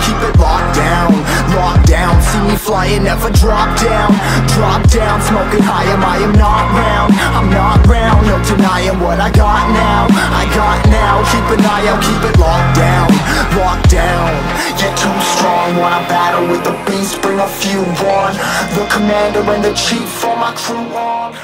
keep it locked down Locked down, see me flying, never drop down. Drop down, smoking high, am I am not round? I'm not round, no denying what I got now. I got now, keep an eye out, keep it locked down Locked down, you're too strong. Wanna battle with the beast, bring a few on. The commander and the chief for my crew on